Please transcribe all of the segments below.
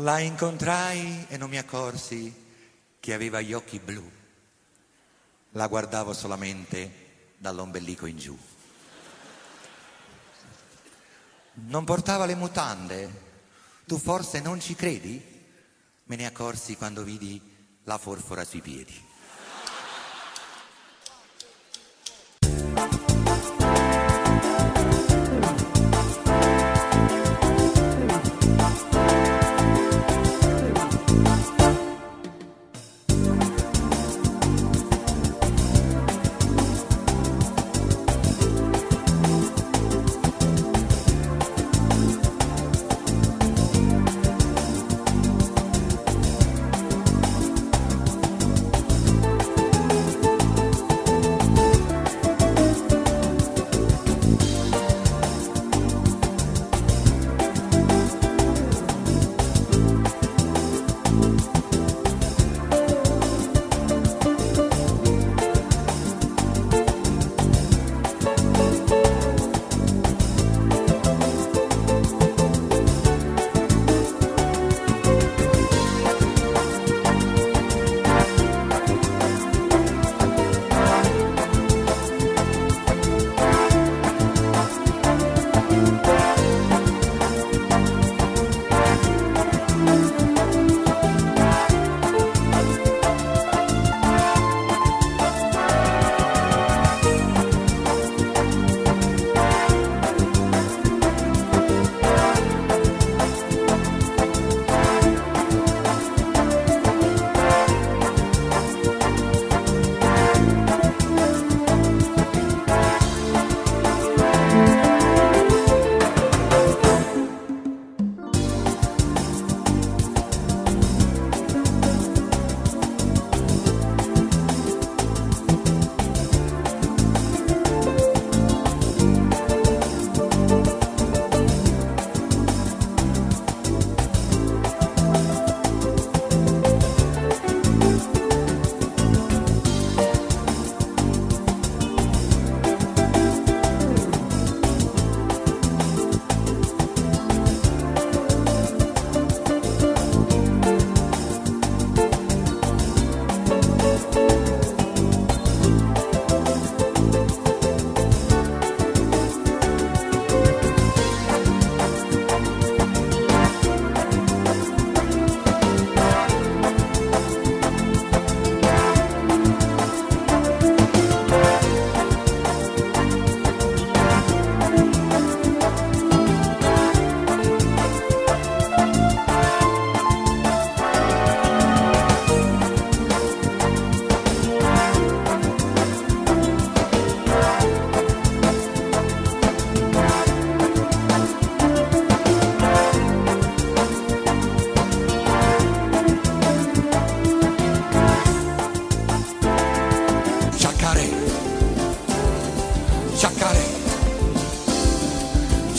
La incontrai e non mi accorsi che aveva gli occhi blu. La guardavo solamente dall'ombelico in giù. Non portava le mutande. Tu forse non ci credi? Me ne accorsi quando vidi la forfora sui piedi.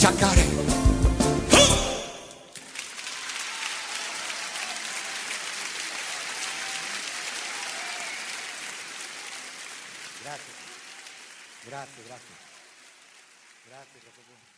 Sciaccare. Grazie. Grazie, grazie. Grazie, Giacomo.